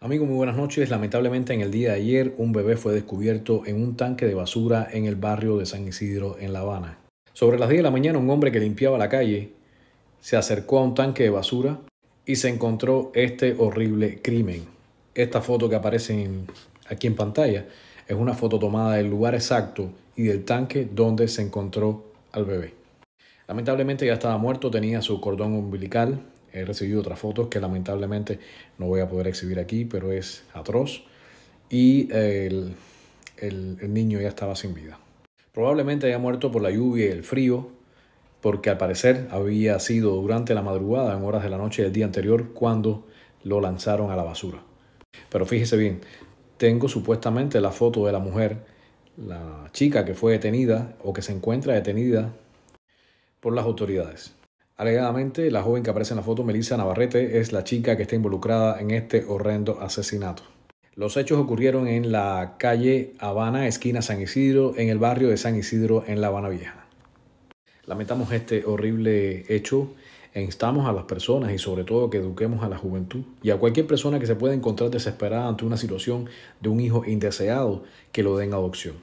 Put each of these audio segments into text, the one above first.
Amigos, muy buenas noches. Lamentablemente en el día de ayer un bebé fue descubierto en un tanque de basura en el barrio de San Isidro, en La Habana. Sobre las 10 de la mañana un hombre que limpiaba la calle se acercó a un tanque de basura y se encontró este horrible crimen. Esta foto que aparece aquí en pantalla es una foto tomada del lugar exacto y del tanque donde se encontró al bebé. Lamentablemente ya estaba muerto, tenía su cordón umbilical He recibido otras fotos que lamentablemente no voy a poder exhibir aquí, pero es atroz. Y el, el, niño ya estaba sin vida. Probablemente haya muerto por la lluvia y el frío, porque al parecer había sido durante la madrugada, en horas de la noche del día anterior, cuando lo lanzaron a la basura. Pero fíjese bien, tengo supuestamente la foto de la mujer, la chica que fue detenida o que se encuentra detenida por las autoridades. Alegadamente, la joven que aparece en la foto, Melissa Navarrete, es la chica que está involucrada en este horrendo asesinato. Los hechos ocurrieron en la calle Habana, esquina San Isidro, en el barrio de San Isidro, en La Habana Vieja. Lamentamos este horrible hecho e instamos a las personas y sobre todo que eduquemos a la juventud y a cualquier persona que se pueda encontrar desesperada ante una situación de un hijo indeseado que lo den adopción,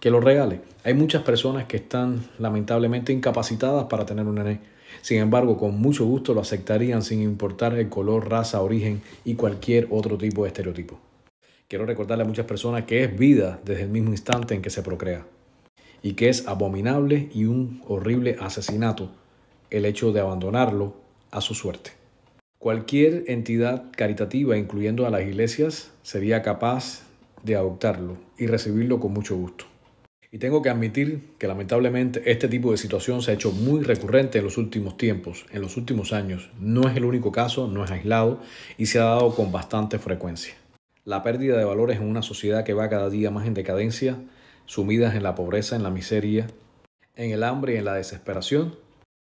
que lo regale. Hay muchas personas que están lamentablemente incapacitadas para tener un nene sin embargo, con mucho gusto lo aceptarían sin importar el color, raza, origen y cualquier otro tipo de estereotipo. Quiero recordarle a muchas personas que es vida desde el mismo instante en que se procrea y que es abominable y un horrible asesinato el hecho de abandonarlo a su suerte. Cualquier entidad caritativa, incluyendo a las iglesias, sería capaz de adoptarlo y recibirlo con mucho gusto. Y tengo que admitir que lamentablemente este tipo de situación se ha hecho muy recurrente en los últimos tiempos, en los últimos años. No es el único caso, no es aislado y se ha dado con bastante frecuencia. La pérdida de valores en una sociedad que va cada día más en decadencia, sumidas en la pobreza, en la miseria, en el hambre y en la desesperación,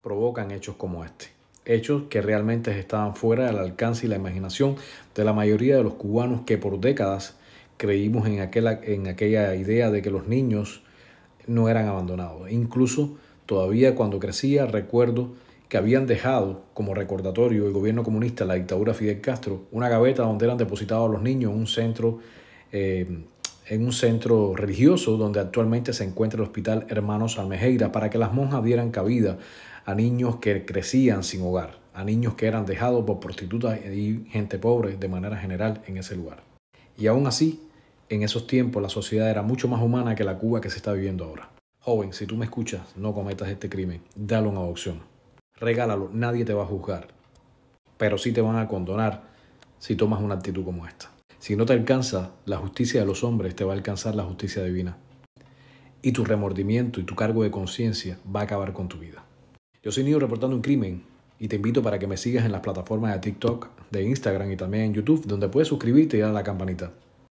provocan hechos como este. Hechos que realmente estaban fuera del alcance y la imaginación de la mayoría de los cubanos que por décadas creímos en aquella, en aquella idea de que los niños no eran abandonados. Incluso todavía cuando crecía recuerdo que habían dejado como recordatorio el gobierno comunista, la dictadura Fidel Castro, una gaveta donde eran depositados los niños en un centro, eh, en un centro religioso donde actualmente se encuentra el Hospital Hermanos Almejeira para que las monjas dieran cabida a niños que crecían sin hogar, a niños que eran dejados por prostitutas y gente pobre de manera general en ese lugar. Y aún así, en esos tiempos la sociedad era mucho más humana que la Cuba que se está viviendo ahora. Joven, si tú me escuchas, no cometas este crimen, dalo una adopción. Regálalo, nadie te va a juzgar. Pero sí te van a condonar si tomas una actitud como esta. Si no te alcanza la justicia de los hombres, te va a alcanzar la justicia divina. Y tu remordimiento y tu cargo de conciencia va a acabar con tu vida. Yo soy Nido reportando un crimen y te invito para que me sigas en las plataformas de TikTok, de Instagram y también en YouTube, donde puedes suscribirte y dar a la campanita.